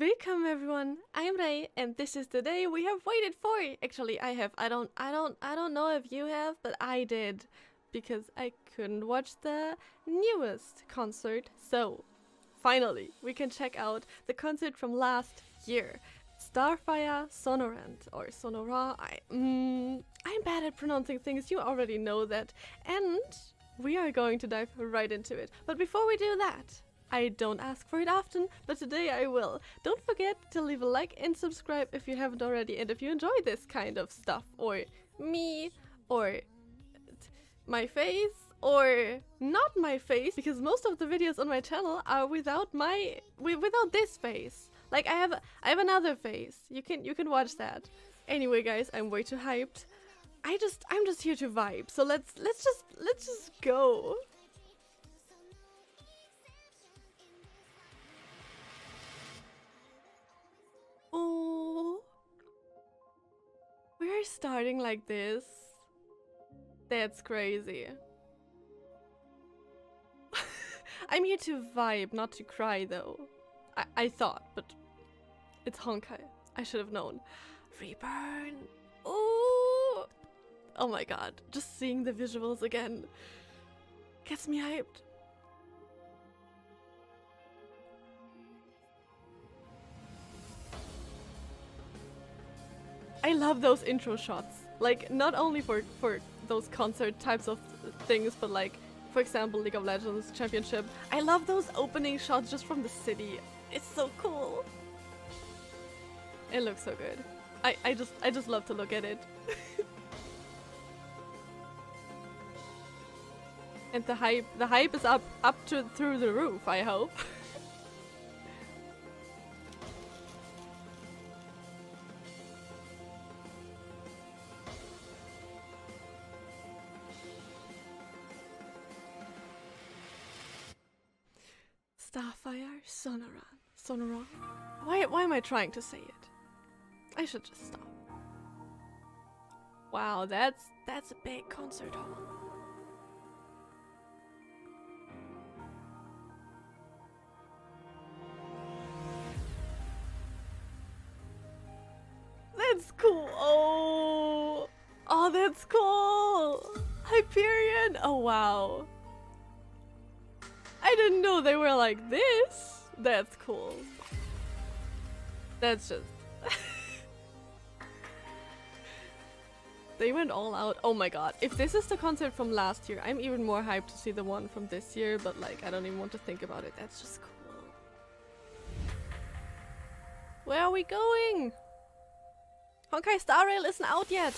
Welcome everyone. I'm Ray and this is the day we have waited for. Actually, I have. I don't I don't I don't know if you have, but I did because I couldn't watch the newest concert. So, finally, we can check out the concert from last year. Starfire Sonorant or Sonora. I mm, I'm bad at pronouncing things. You already know that. And we are going to dive right into it. But before we do that, I don't ask for it often, but today I will. Don't forget to leave a like and subscribe if you haven't already and if you enjoy this kind of stuff or me or my face or not my face because most of the videos on my channel are without my without this face. Like I have I have another face. You can you can watch that. Anyway guys, I'm way too hyped. I just I'm just here to vibe. So let's let's just let's just go. Oh. We're starting like this. That's crazy. I'm here to vibe, not to cry though. I, I thought, but it's Honkai. I should have known. Reburn. Oh. Oh my god. Just seeing the visuals again gets me hyped. I love those intro shots. Like, not only for, for those concert types of things, but like, for example, League of Legends Championship. I love those opening shots just from the city. It's so cool. It looks so good. I, I just I just love to look at it. and the hype the hype is up up to through the roof, I hope. Starfire Sonoran. Sonoran? Why, why am I trying to say it? I should just stop. Wow, that's that's a big concert hall. That's cool. Oh, oh, that's cool. Hyperion. Oh wow. They were like this. That's cool. That's just... they went all out. Oh my god. If this is the concert from last year, I'm even more hyped to see the one from this year, but like, I don't even want to think about it. That's just cool. Where are we going? Honkai Star Rail isn't out yet.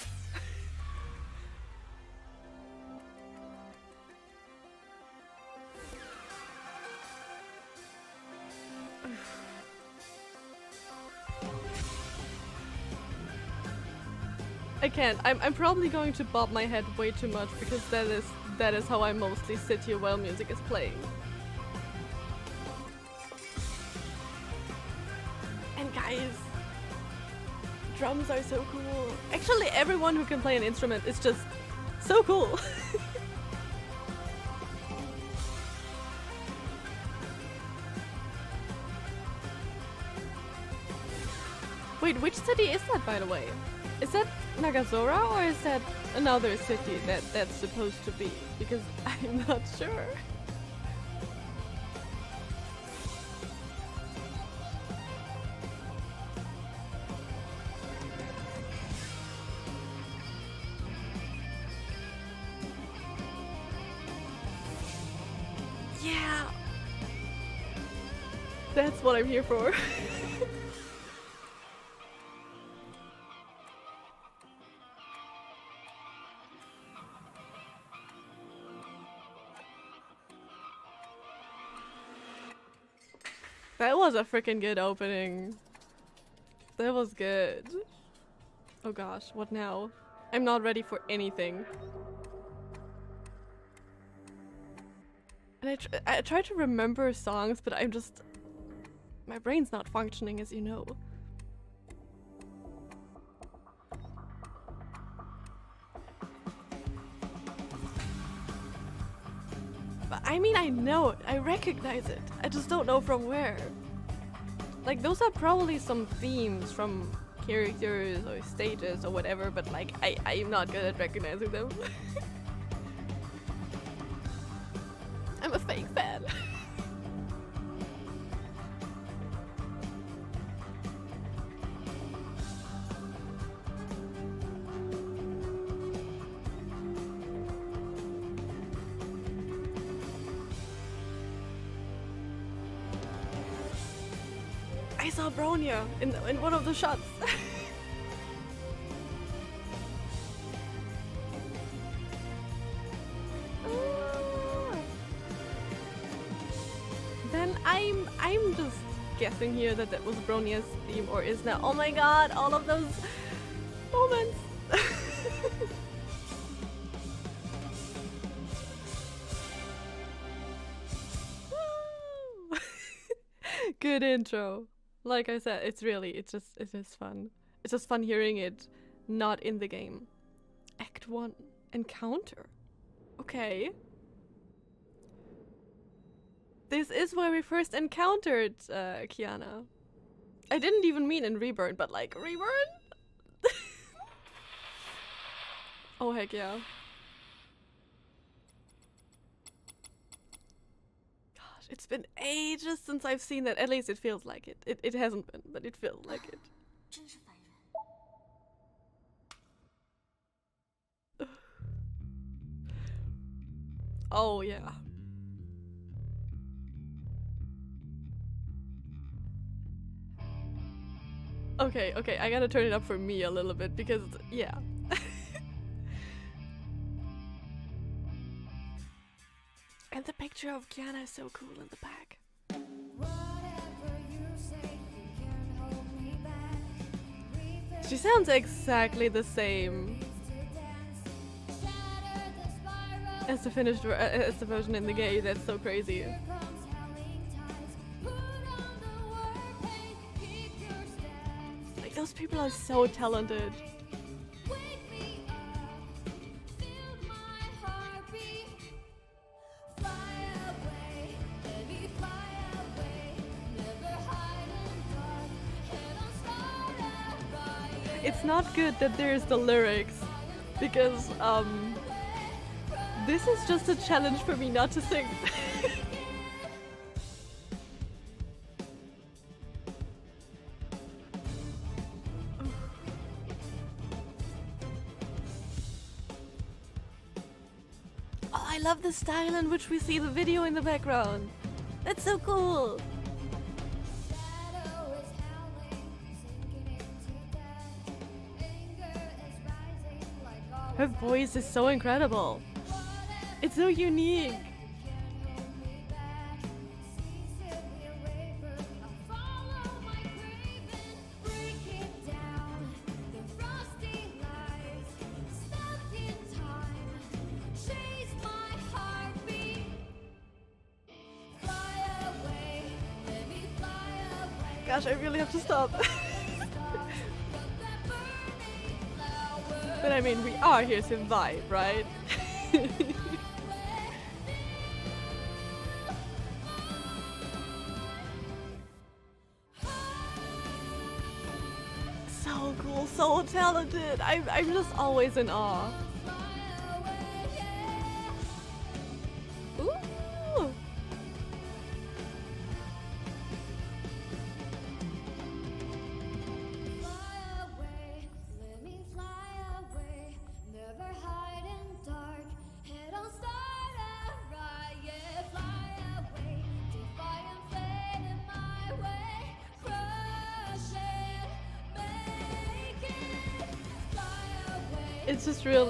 Can't. I'm, I'm probably going to bob my head way too much because that is that is how I mostly sit here while music is playing. And guys, drums are so cool. Actually, everyone who can play an instrument is just so cool. Wait, which city is that by the way? Is that Nagazora or is that another city that that's supposed to be? Because I'm not sure. Yeah! That's what I'm here for. was a freaking good opening. That was good. Oh gosh, what now? I'm not ready for anything. And I, tr I try to remember songs, but I'm just... My brain's not functioning, as you know. But I mean, I know it. I recognize it. I just don't know from where. Like those are probably some themes from characters or stages or whatever, but like I I'm not good at recognizing them. In in one of the shots. Ah. then I'm I'm just guessing here that that was Bronya's theme or is now. Oh my god! All of those moments. Good intro. Like I said, it's really it's just it's just fun. It's just fun hearing it not in the game. Act 1 encounter. Okay. This is where we first encountered uh, Kiana. I didn't even mean in Reburn, but like Reburn? oh heck yeah. it's been ages since I've seen that. At least it feels like it. It, it hasn't been, but it feels like it. Oh, yeah. Okay, okay, I gotta turn it up for me a little bit because, yeah. and the picture of Kiana is so cool in the back. Whatever you say, you can't hold me back. She sounds exactly the same Shatter the spiral. as the finished uh, as the version in the game. That's so crazy. Here comes telling ties. Put on the war paint. Keep your stance. Like those people are so talented. Good that there's the lyrics because um this is just a challenge for me not to sing. Oh, I love the style in which we see the video in the background. That's so cool. Her voice is so incredible. It's so unique. Are here to vibe, right? so cool, so talented. I'm, I'm just always in awe.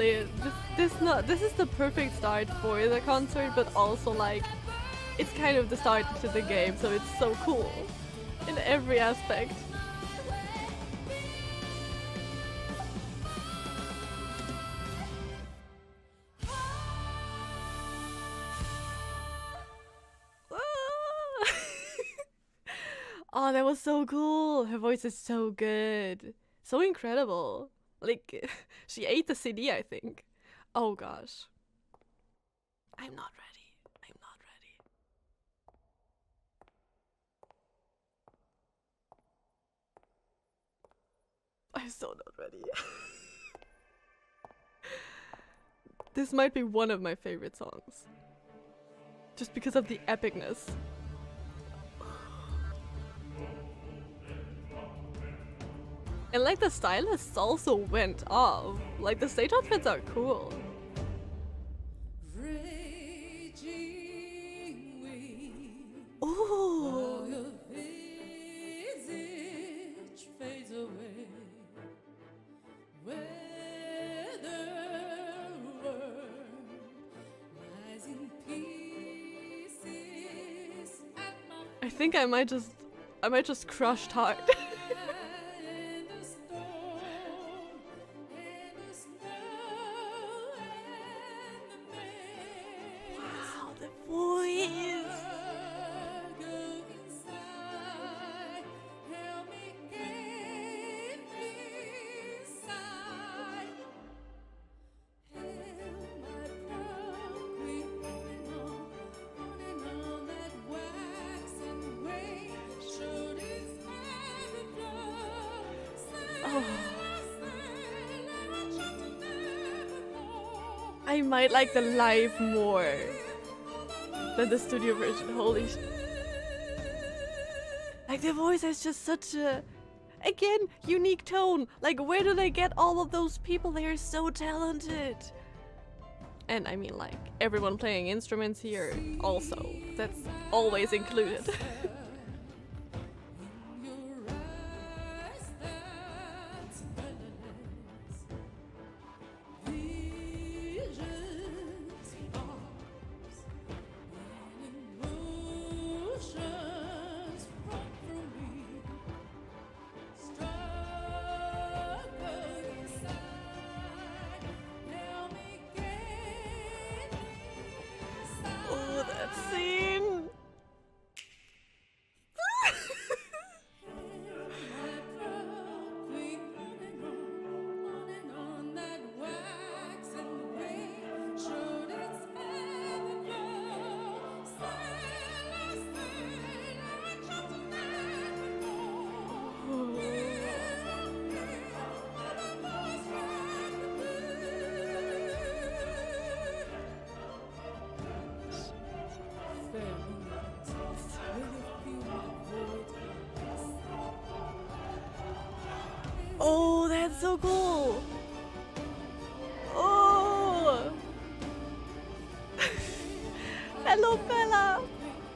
Really this not this is the perfect start for the concert, but also like it's kind of the start to the game, so it's so cool in every aspect. oh, that was so cool. Her voice is so good. So incredible. Like, She ate the CD, I think. Oh gosh. I'm not ready. I'm not ready. I'm so not ready. this might be one of my favorite songs. Just because of the epicness. And like the stylists also went off. Like the stage outfits are cool. Ooh. your visage fades away. Where the world lies in pieces at my I think I might just I might just crushed heart. might like the live more than the studio version. Holy sh- Like the voice has just such a again unique tone. Like where do they get all of those people? They are so talented. And I mean like everyone playing instruments here also. That's always included. so cool. Oh. Hello, Bella.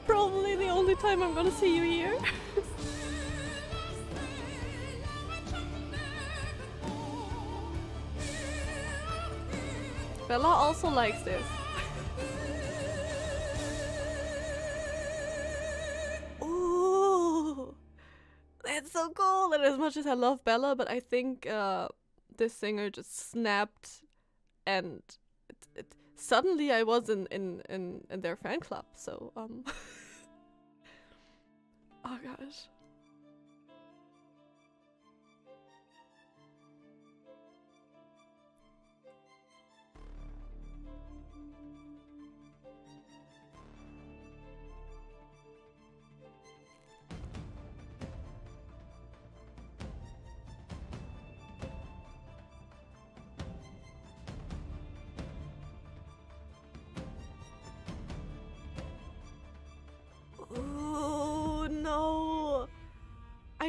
Probably the only time I'm gonna see you here. Bella also likes this. As I love Bella, but I think uh, this singer just snapped, and it, it, suddenly I was in, in in in their fan club. So um. oh gosh.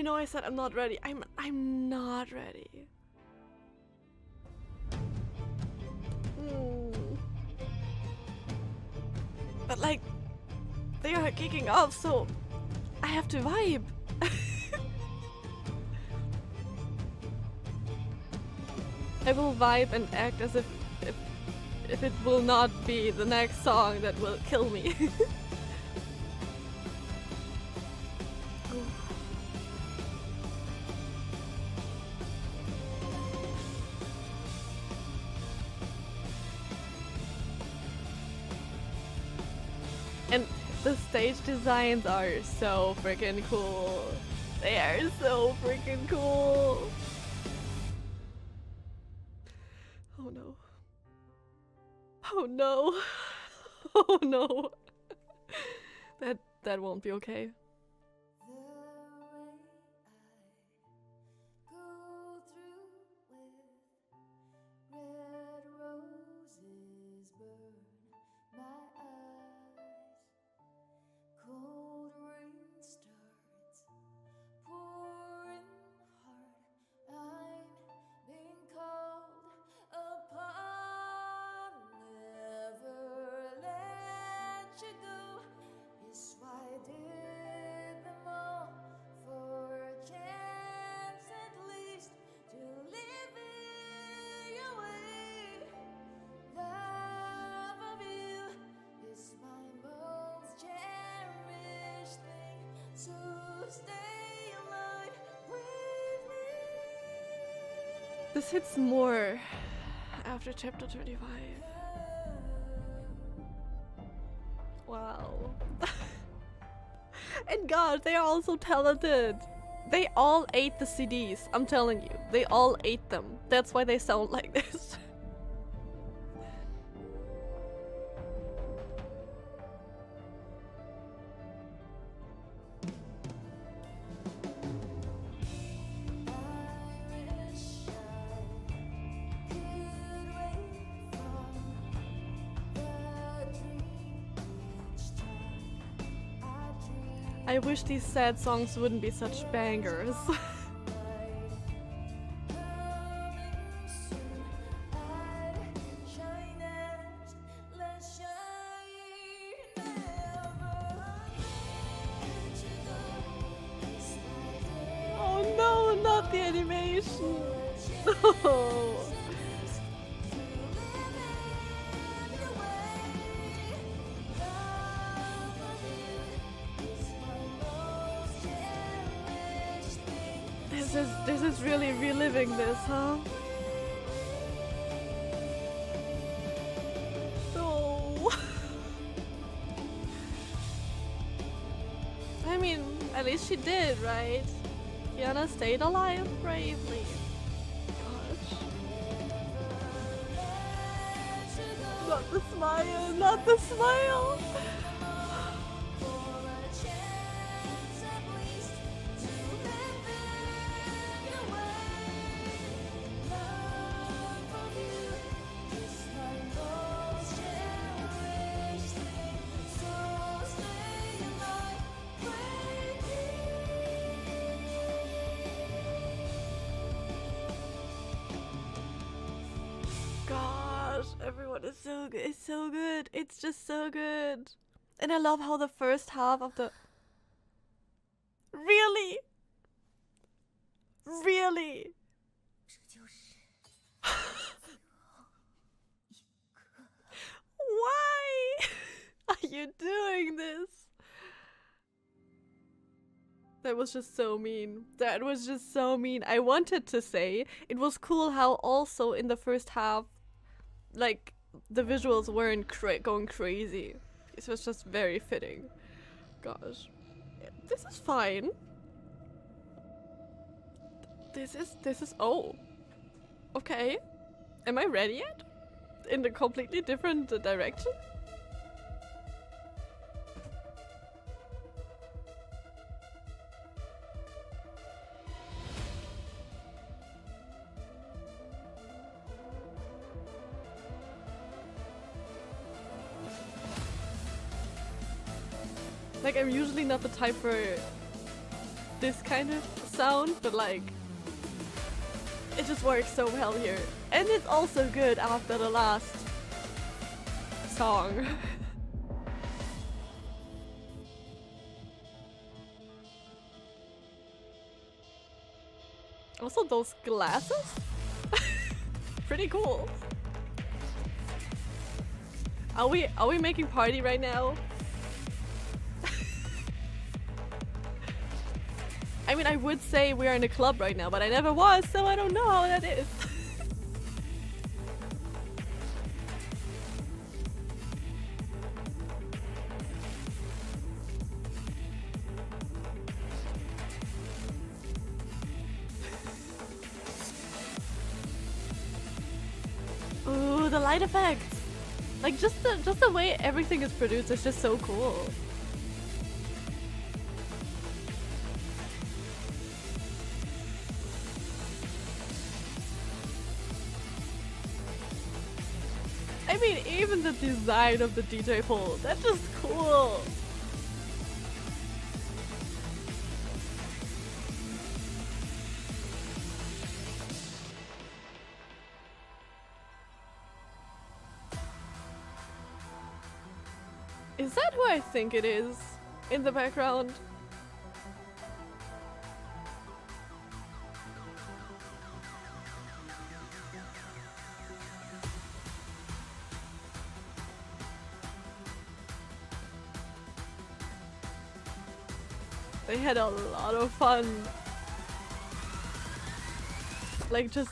Know I said I'm not ready. I'm I'm not ready. Hmm. But like, they are kicking off, so I have to vibe. I will vibe and act as if if if it will not be the next song that will kill me. designs are so freaking cool. They are so freaking cool. Oh no. Oh no. Oh no. that that won't be okay. This hits more after chapter 25. Wow. and God, they are all so talented. They all ate the CDs, I'm telling you. They all ate them. That's why they sound like I wish these sad songs wouldn't be such bangers. she did, right? Kiana stayed alive bravely. Gosh. Not the smile, not the smile. It's just so good. And I love how the first half of the. Really? Really? Why are you doing this? That was just so mean. That was just so mean. I wanted to say it was cool how also in the first half, like the visuals weren't cra- going crazy. It was just very fitting. Gosh, this is fine. This is this is oh, okay. Am I ready yet? In a completely different direction. Like not the type for this kind of sound, but like it just works so well here. And it's also good after the last song. also those glasses? Pretty cool. Are we are we making party right now? Mean, I would say we're in a club right now, but I never was, so I don't know how that is. Ooh, the light effects! Like just the just the way everything is produced is just so cool. The design of the DJ pole, that's just cool. Is that who I think it is in the background? Had a lot of fun. Like just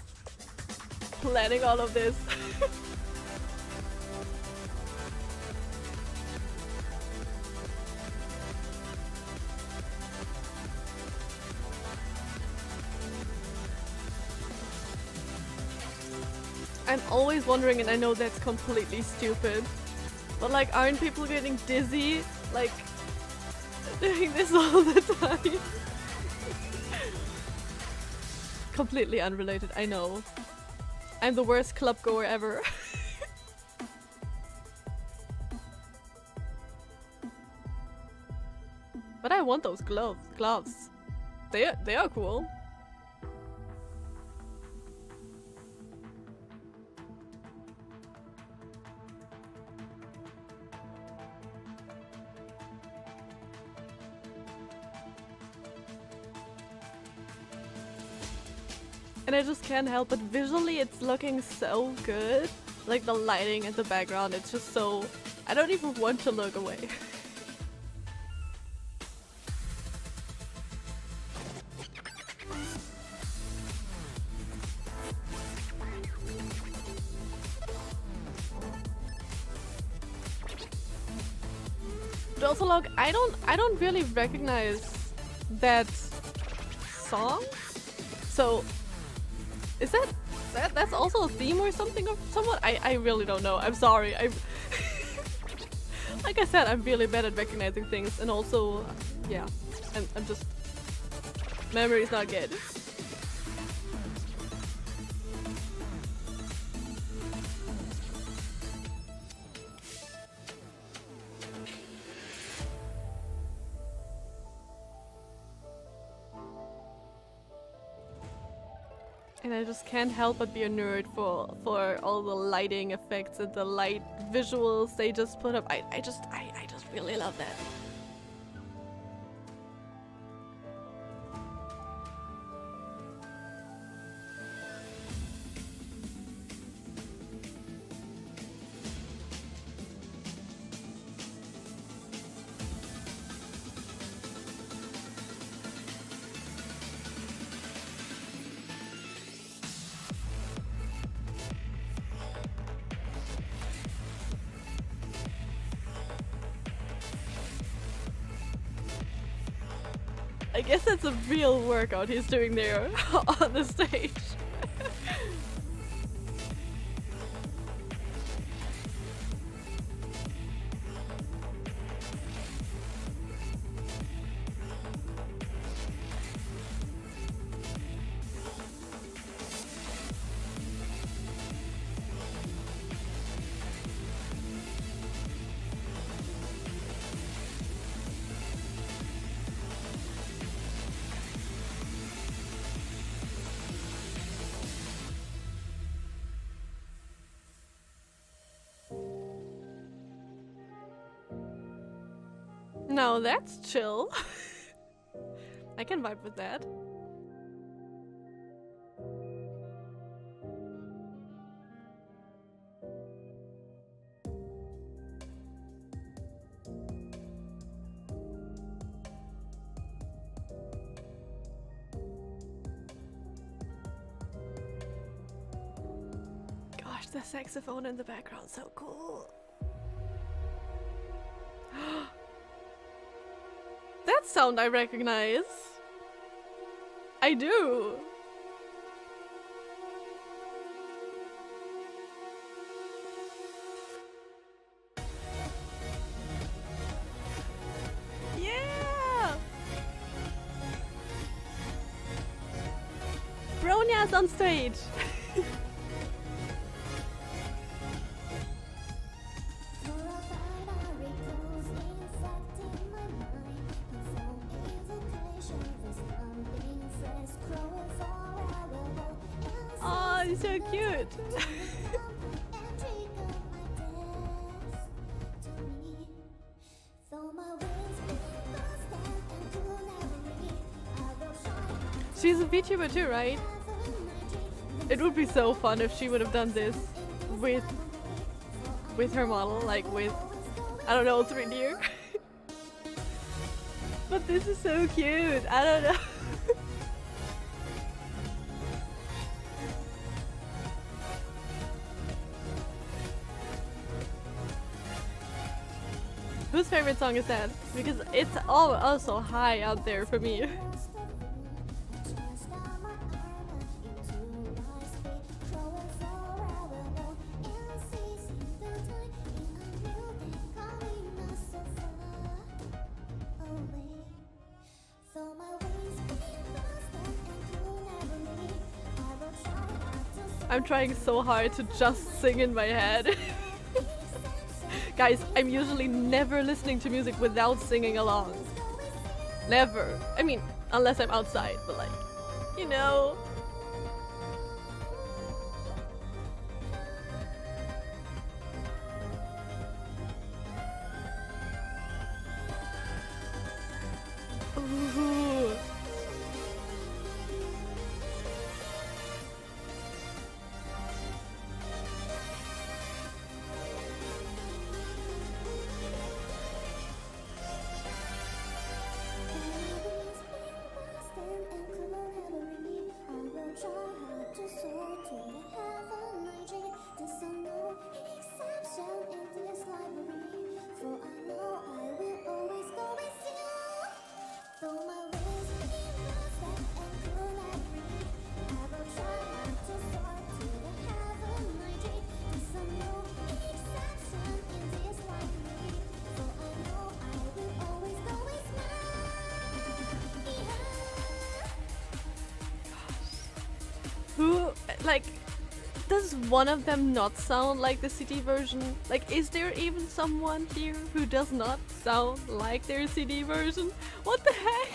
planning all of this. I'm always wondering, and I know that's completely stupid, but like, aren't people getting dizzy, like, doing this all the time? completely unrelated, I know. I'm the worst club goer ever. but I want those gloves. Gloves. They they are cool. And I just can't help it. Visually, it's looking so good. Like the lighting and the background, it's just so. I don't even want to look away. Also, I don't, I don't really recognize that song. So is that that that's also a theme or something of someone? I I really don't know. I'm sorry. I like I said, I'm really bad at recognizing things, and also, yeah, I'm I'm just memory's not good. Can't help but be a nerd for for all the lighting effects and the light visuals they just put up. I, I just I, I just really love that. Guess that's a real workout he's doing there on the stage. No, that's chill. I can vibe with that. Gosh, the saxophone in the background so cool. Sound I recognize. I do. Yeah. On stage. VTuber too, right? It would be so fun if she would have done this with with her model, like with I don't know, 3D. but this is so cute. I don't know. Whose favorite song is that? Because it's all also high out there for me. I'm trying so hard to just sing in my head. Guys, I'm usually never listening to music without singing along. Never. I mean, unless I'm outside, but like, you know. One of them not sound like the CD version? Like, is there even someone here who does not sound like their CD version? What the heck?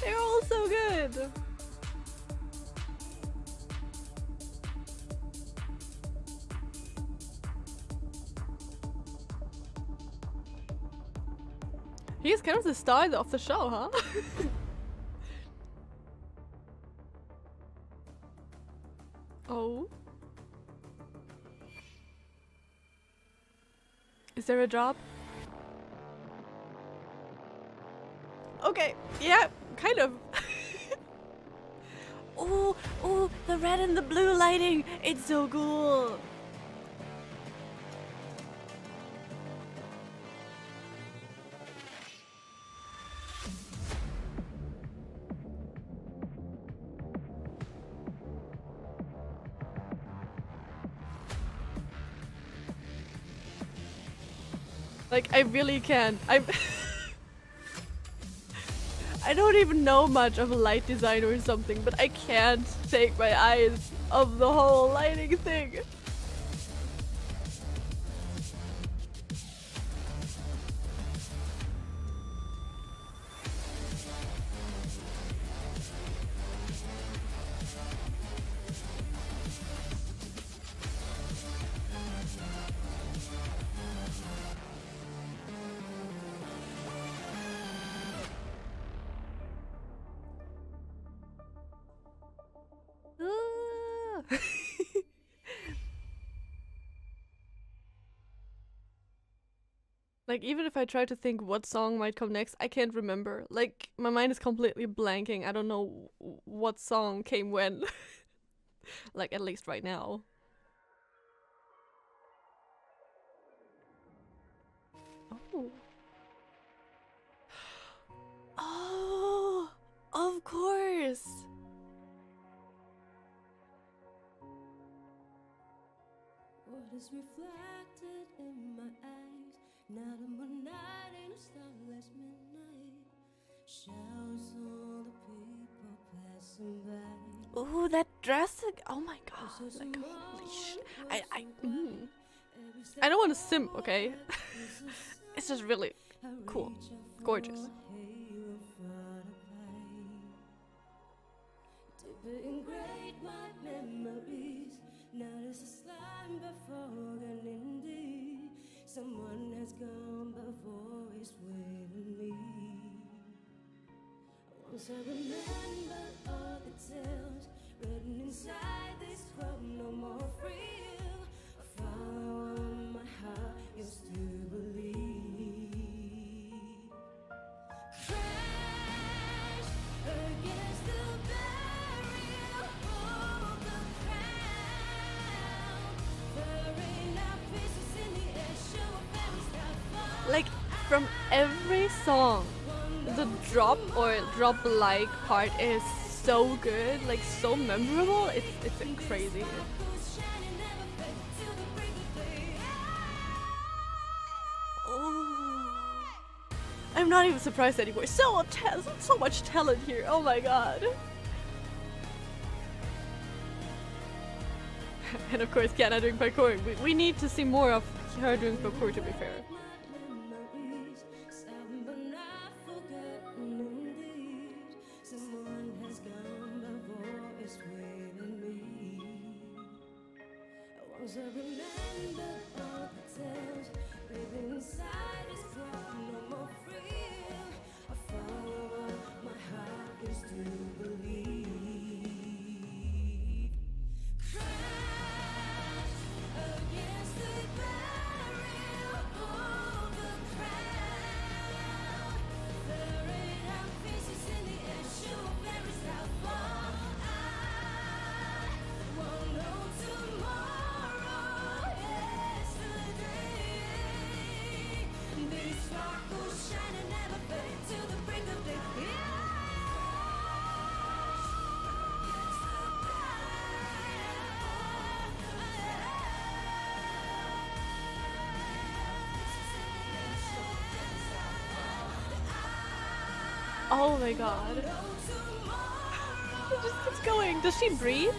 They're all so good. He's kind of the star of the show, huh? there a job? Okay, yeah, kind of. oh, oh, the red and the blue lighting. It's so cool. Like, I really can't. I'm. I don't even know much of a light design or something, but I can't take my eyes off the whole lighting thing. Like even if I try to think what song might come next, I can't remember. Like my mind is completely blanking. I don't know what song came when. like at least right now. Oh. Oh, of course. What is? Not a moonlight in a starless midnight. All the people passing by. Oh, that dress! Oh my god! Like holy shit! I I mm. I don't want to simp, okay? it's just really cool, gorgeous. Ingrate my memories. Not as a slime before an indie. Someone has gone before is waiting me. Once I remember all the tales written inside this scroll, no more free. Every song, the drop or drop like part is so good, like so memorable. It's it's crazy. Oh. I'm not even surprised anymore. So so much talent here. Oh my god. and of course, Kiana doing parkour. We, we need to see more of her doing parkour. To be fair. Oh my god. It just keeps going. Does she breathe?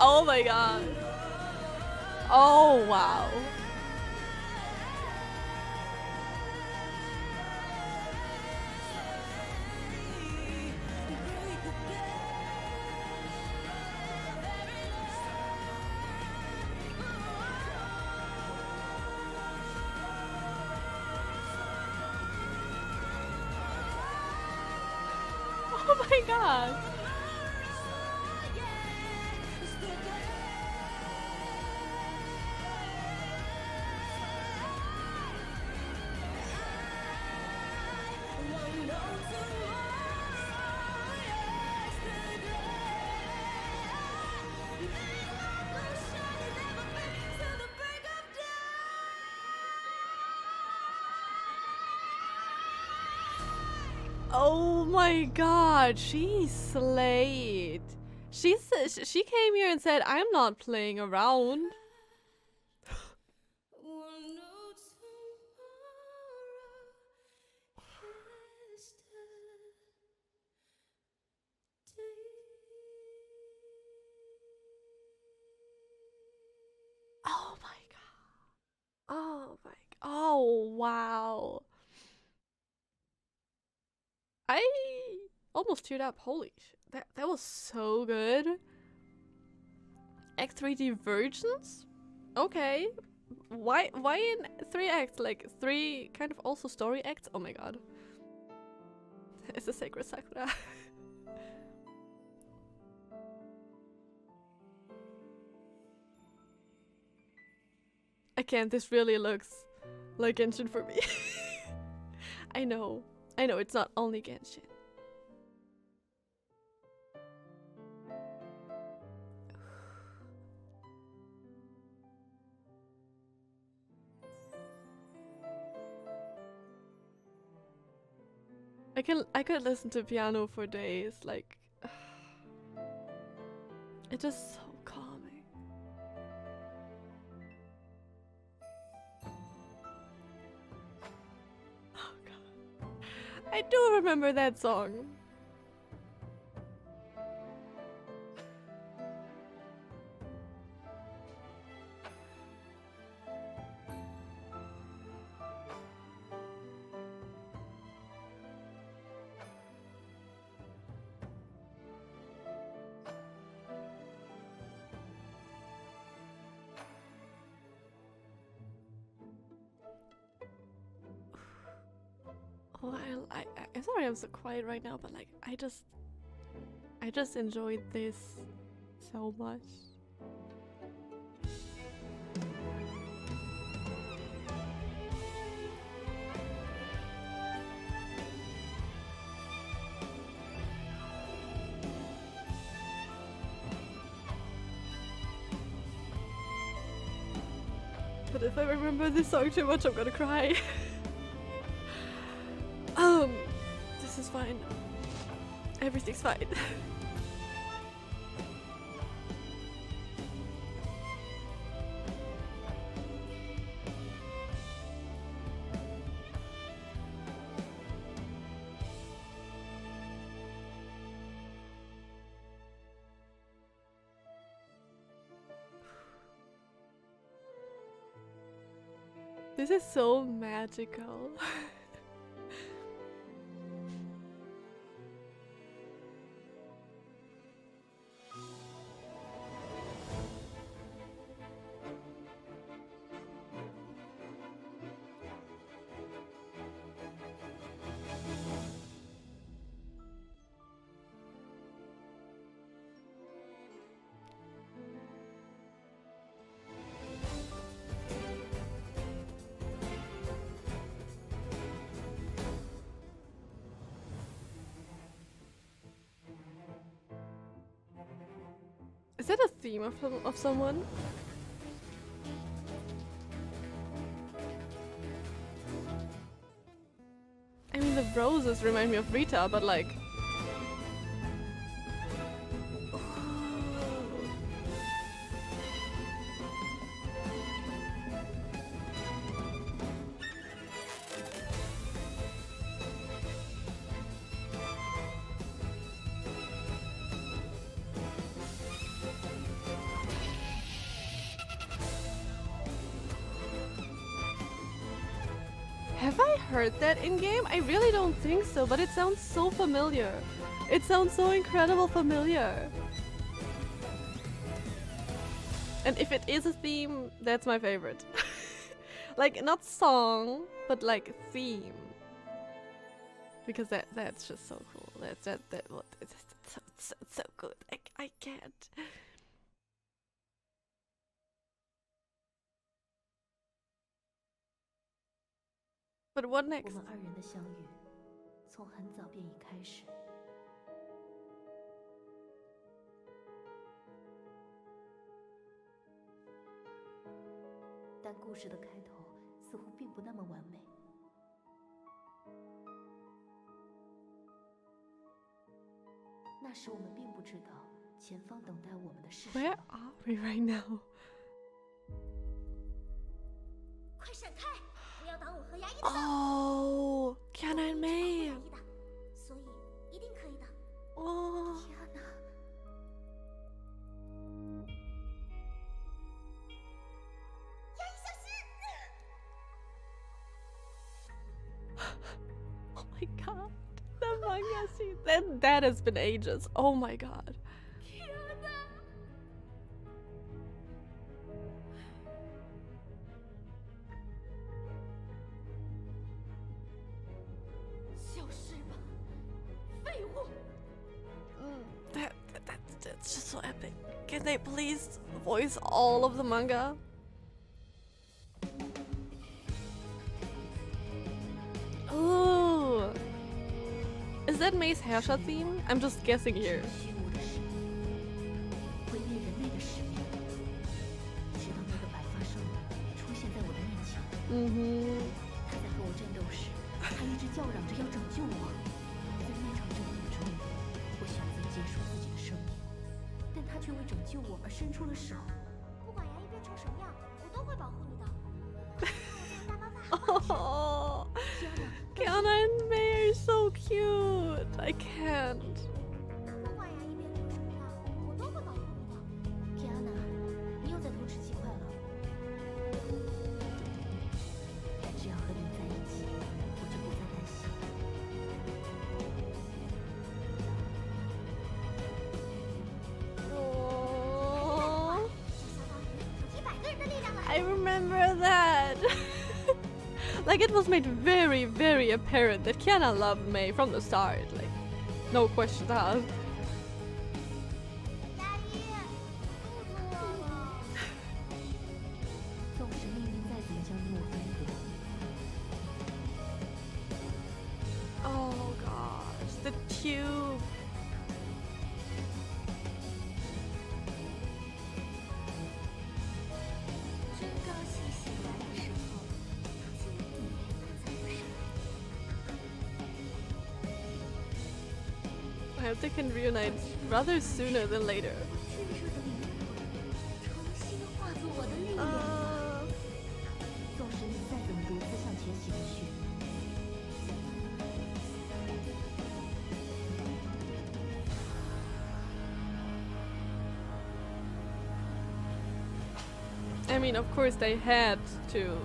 Oh my god. Oh wow. My god, she slayed. She she came here and said, "I'm not playing around." Oh my god. Oh my. g- Oh wow. I almost teared up. Holy. That that was so good. Act 3D Virgins? Okay. Why why in three acts? Like three kind of also story acts? Oh my god. It's a sacred sakura. Again, this really looks like Genshin for me. I know. I know it's not only Genshin. I can I could listen to piano for days like it's just so calming. Oh god. I do remember that song. I'm so quiet right now, but like I just I just enjoyed this so much. But if I remember this song too much, I'm gonna cry. fine. Everything's fine. This is so magical. Of of someone? I mean, the roses remind me of Rita, but like. Heard that in game? I really don't think so, but it sounds so familiar. It sounds so incredible familiar. And if it is a theme, that's my favorite. like not song, but like theme. Because that that's just so cool. That's that that what it's so, so, so good. I I can't. But what 我 next? 们二人的相遇，从很早便已开始。但故事的开头似乎并不那么完美。那时我们并不知道前方等待我们的是什 Where 么。 are we right now? 快闪开！ 不要挡我和牙医的道。 Oh, can I 我 May? 牙医的，所以一定可以的。 Oh, 天哪！牙医小心！ oh my god. The manga scene. That, that has been ages. Oh my god. Voice all of the manga? Ooh. Is that May's Herrscher theme? I'm just guessing here. 虚 mm-hmm. 却为拯救我而伸出了手。Like it was made very, very apparent that Kiana loved May from the start. Like, no questions asked. sooner than later. I mean, of course they had to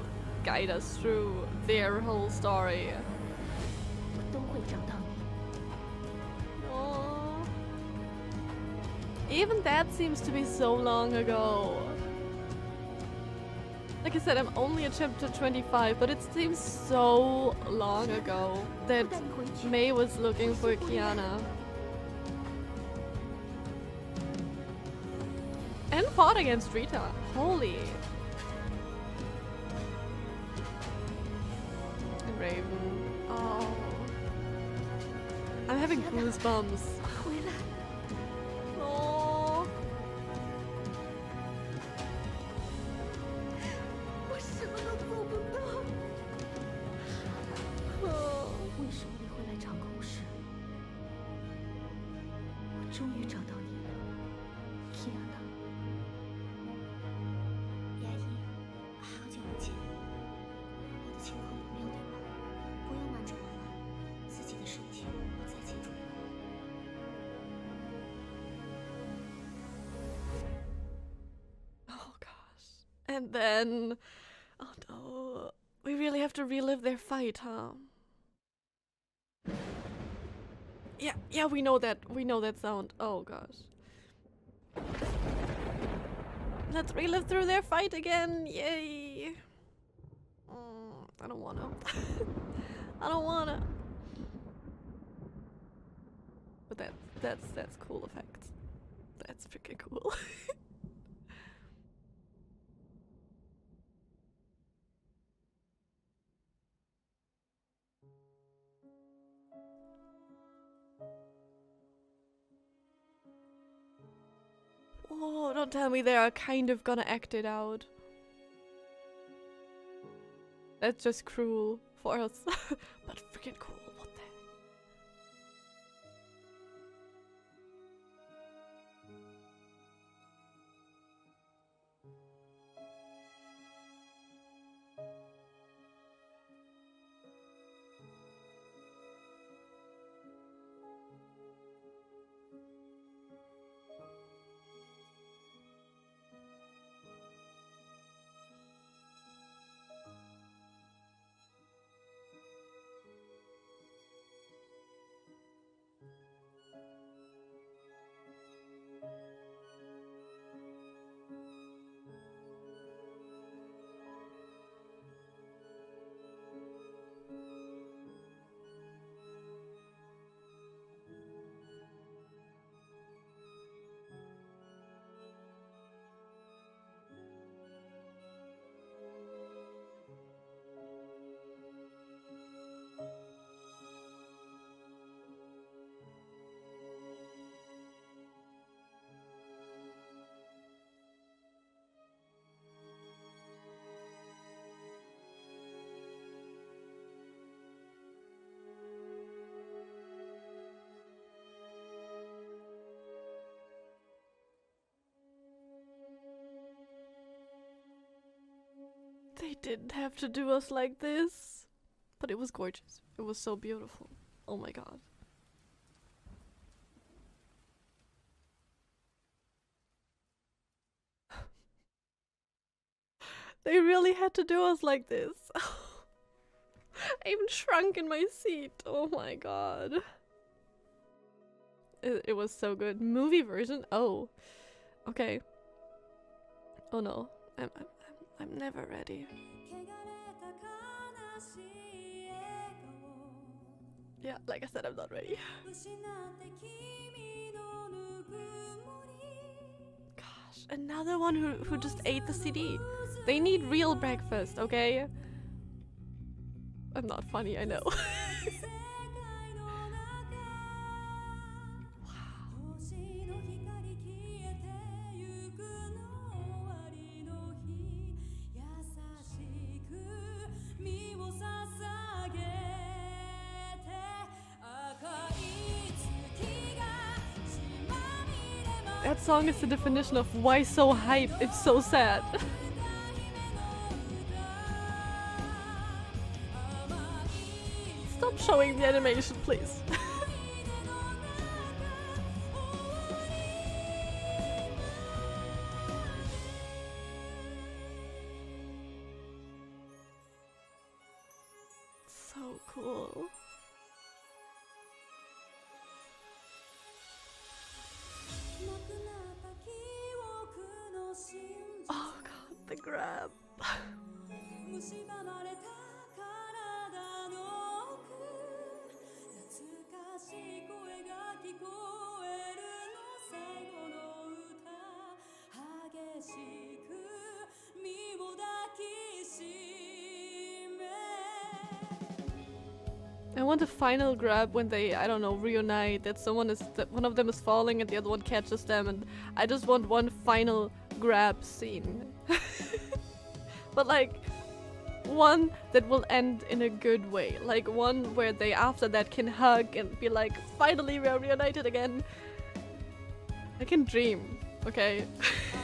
guide us through their whole story. seems to be so long ago. Like I said, I'm only at chapter 25, but it seems so long ago that May was looking for Kiana. And fought against Rita. Holy. Raven. Oh. I'm having goosebumps. And then. Oh no. We really have to relive their fight, huh? Yeah, yeah, we know that. We know that sound. Oh gosh. Let's relive through their fight again. Yay. Mm, I don't wanna. I don't wanna. But that that's that's cool effects. That's freaking cool. Oh, don't tell me they are kind of gonna act it out. That's just cruel for us. but freaking cool. Didn't have to do us like this. But it was gorgeous. It was so beautiful. Oh my god. they really had to do us like this. I even shrunk in my seat. Oh my god. It, it was so good. Movie version? Oh. Okay. Oh no. I'm, I'm, I'm never ready. Yeah, like I said, I'm not ready. Gosh, another one who, who just ate the CD. They need real breakfast, okay? I'm not funny, I know. song is the definition of why so hype, it's so sad. Stop showing the animation, please. want a final grab when they, I don't know, reunite. That someone is, that one of them is falling and the other one catches them, and I just want one final grab scene. but like, one that will end in a good way. Like one where they after that can hug and be like, finally we are reunited again. I can dream, okay?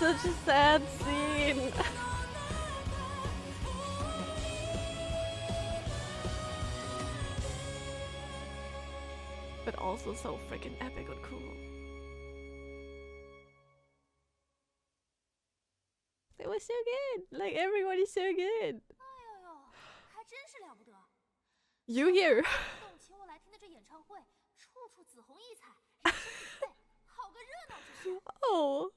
such a sad scene. but also so freaking epic and cool. It was so good. Like everyone is so good. You here. Oh.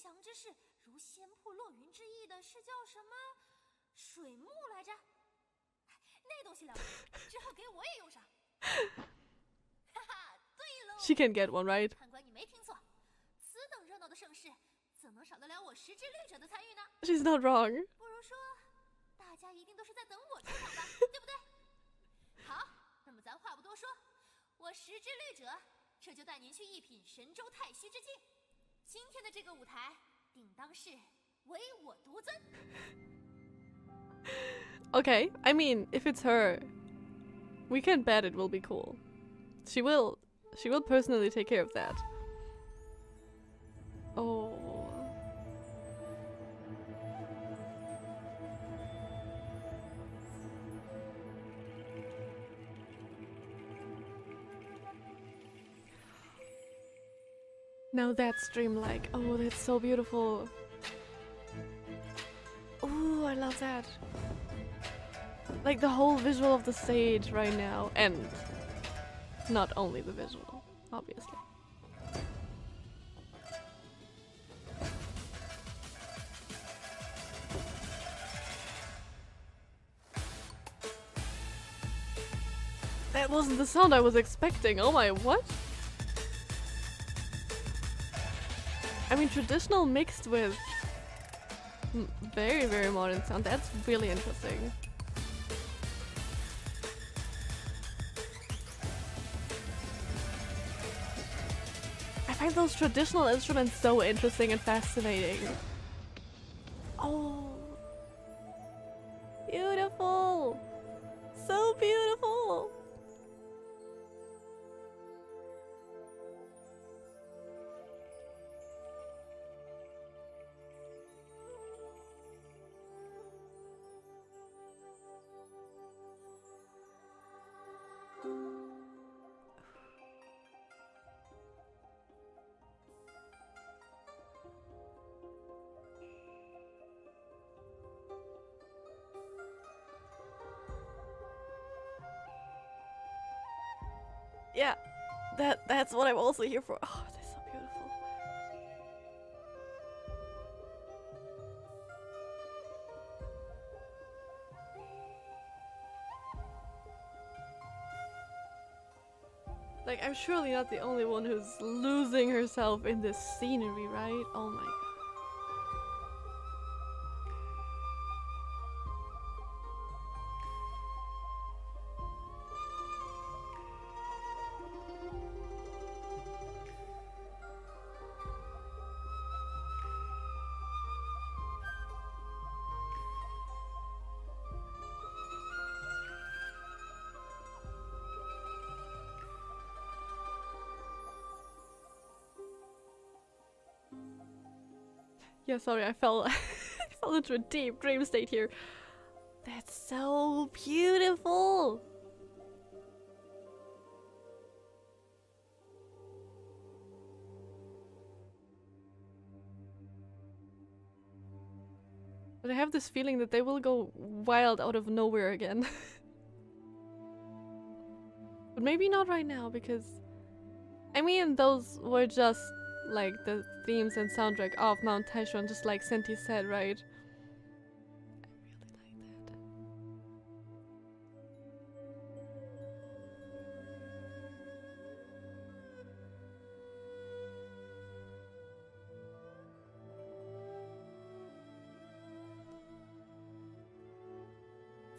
鱼跃龙翔之势，如仙瀑落云之意的，是叫什么水木来着？哎那东西了之后给我也用上。哈哈，对喽，She can get one, right? 判官你没听错，此等热闹的盛世，怎能少得了我石之律者的参与呢？She's not wrong. 不如说，大家一定都是在等我出场吧，对不对？好，那么咱话不多说，我石之律者这就带您去一品神州太虚之境。今天的这个舞台，定当是唯我独尊。 Okay, I mean, if it's her, we can bet it will be cool. She will, she will personally take care of that. Oh. Now that's dreamlike. Oh, that's so beautiful. Oh, I love that like the whole visual of the stage right now and not only the visual obviously that wasn't the sound i was expecting oh my what i mean traditional mixed with very very modern sound that's really interesting I find those traditional instruments so interesting and fascinating. Oh. That's what I'm also here for. Oh, that's so beautiful. Like, I'm surely not the only one who's losing herself in this scenery, right? Oh my Yeah, sorry, I fell I fell into a deep dream state here. That's so beautiful. But I have this feeling that they will go wild out of nowhere again. but maybe not right now because I mean those were just like the themes and soundtrack of Mount Taixuan, just like Senti said, right? I really like that.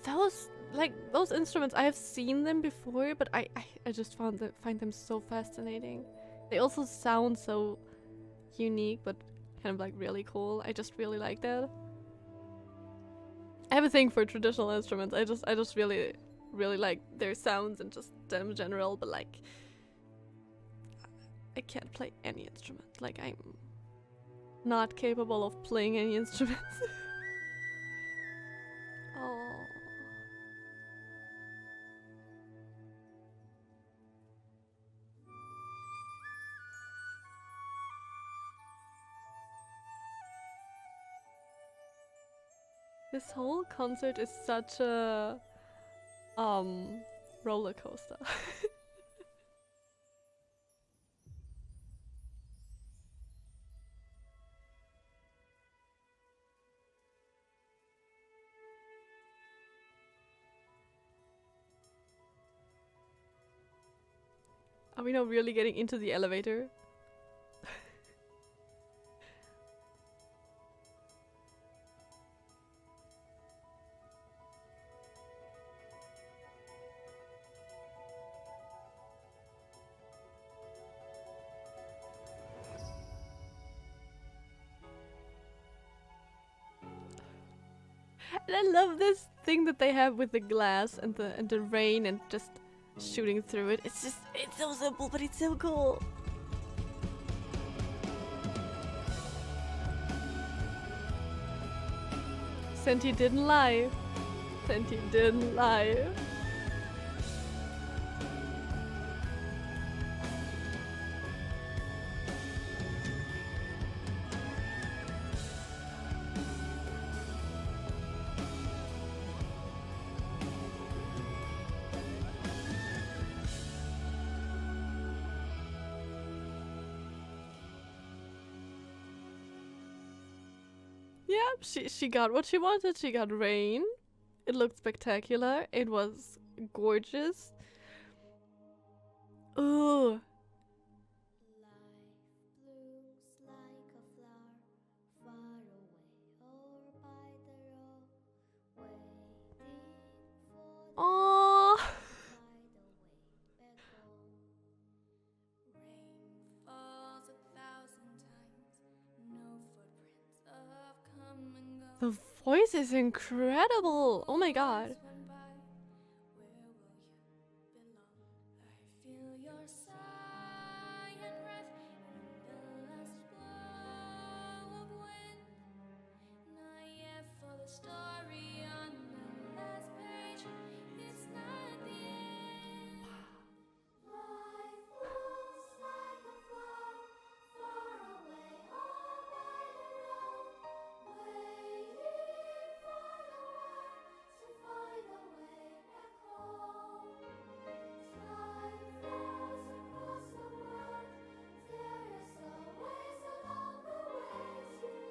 Those like those instruments, I have seen them before, but I I, I just found them find them so fascinating. They also sound so unique, but kind of like really cool. I just really like that. I have a thing for traditional instruments. I just I just really really like their sounds and just them in general, but like I can't play any instrument. Like I'm not capable of playing any instruments. This whole concert is such a um roller coaster. Are we now really getting into the elevator? This thing that they have with the glass and the and the rain and just shooting through it. It's just it's so simple, but it's so cool. Senti didn't lie. Senti didn't lie. She got what she wanted. She got rain. It looked spectacular. It was gorgeous. Ooh, Life the voice is incredible. Oh my god.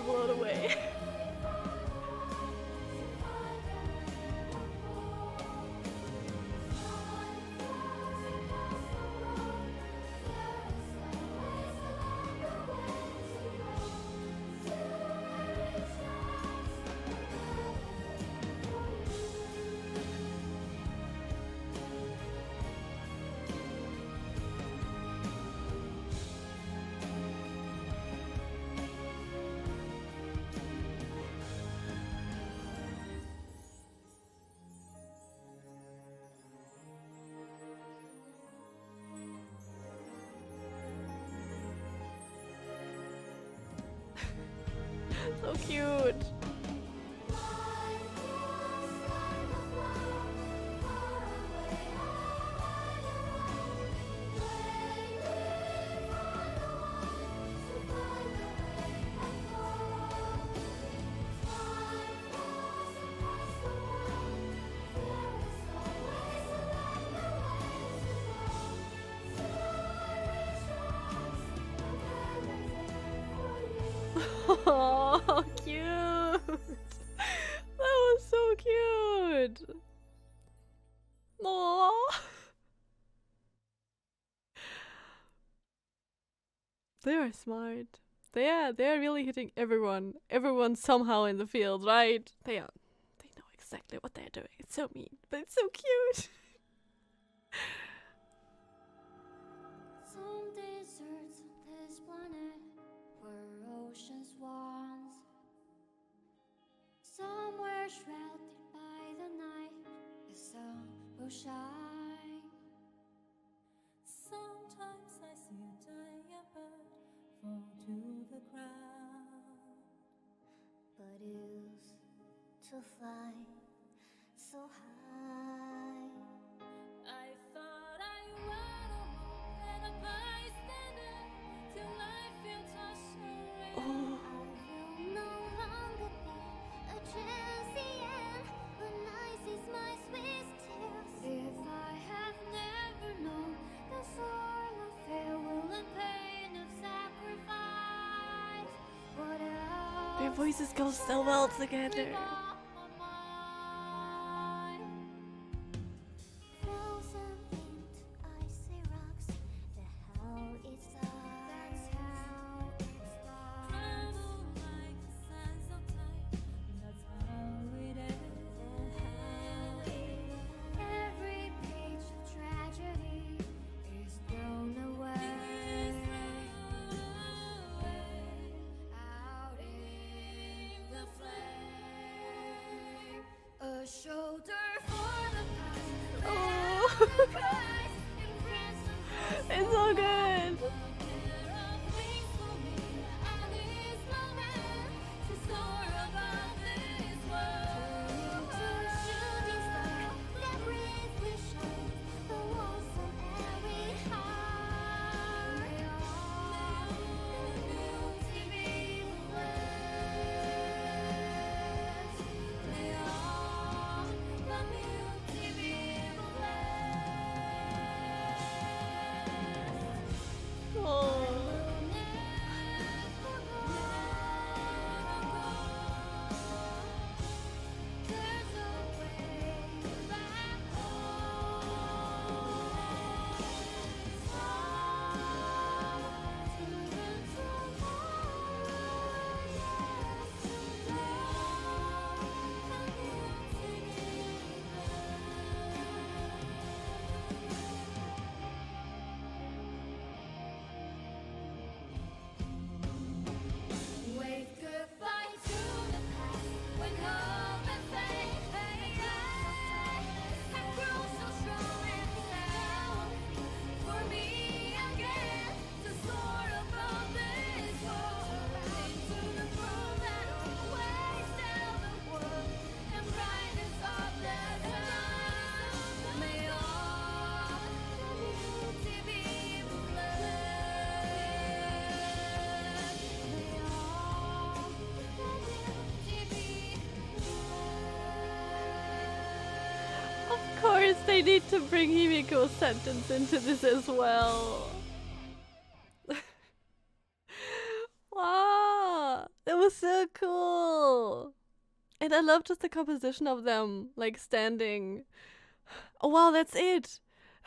blown away. so cute. Cute. That was so cute. Aww. They are smart. They are they are really hitting everyone. Everyone somehow in the field, right? They are they know exactly what they're doing. It's so mean, but it's so cute. Some deserts this planet oceans. Somewhere shrouded by the night, the sun will shine. Sometimes I see a giant bird fall to the ground. But used to fly so high. Voices go so well together. They need to bring Himeko's sentence into this as well. wow, that was so cool. And I love just the composition of them, like standing. Oh wow, that's it.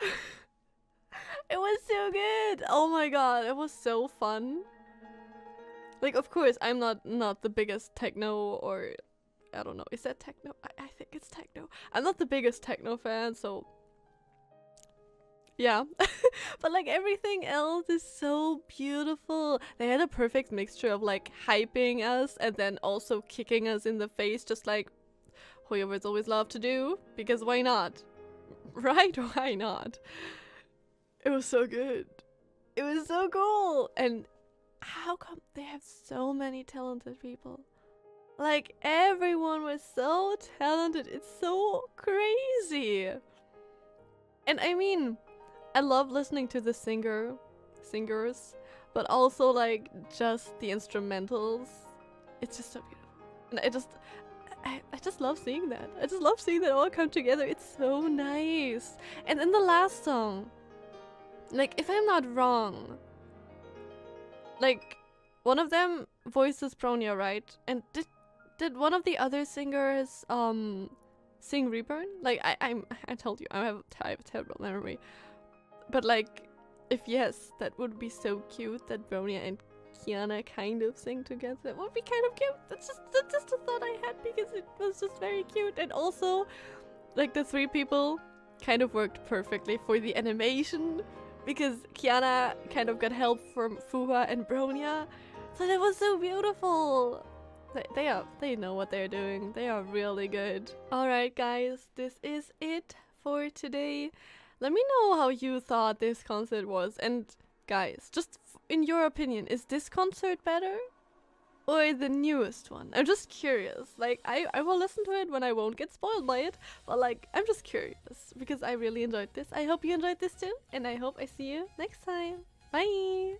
it was so good. Oh my god, it was so fun. Like, of course, I'm not not the biggest techno or I don't know. Is that techno? I, I think it's techno. I'm not the biggest techno fan, so yeah. but like everything else is so beautiful. They had a perfect mixture of like hyping us and then also kicking us in the face, just like HoYoverse always love to do. Because why not? Right? Why not? It was so good. It was so cool. And how come they have so many talented people? Like everyone was so talented. It's so crazy. And I mean, I love listening to the singer, singers, but also like just the instrumentals. It's just so beautiful. And I just I, I just love seeing that. I just love seeing that all come together. It's so nice. And in the last song, like if I'm not wrong, like one of them voices Bronya, right? And did did one of the other singers um sing Reborn? Like I I'm I told you I have I have a terrible memory, but like if yes, that would be so cute that Bronya and Kiana kind of sing together. That would be kind of cute. That's just that's just a thought I had because it was just very cute and also like the three people kind of worked perfectly for the animation because Kiana kind of got help from Fu Hua and Bronya. So that was so beautiful. They, they are they know what they're doing. They are really good. Alright guys, this is it for today. Let me know how you thought this concert was and guys, just in your opinion, is this concert better? Or the newest one? I'm just curious. Like I, I will listen to it when I won't get spoiled by it. But like I'm just curious because I really enjoyed this. I hope you enjoyed this too, and I hope I see you next time. Bye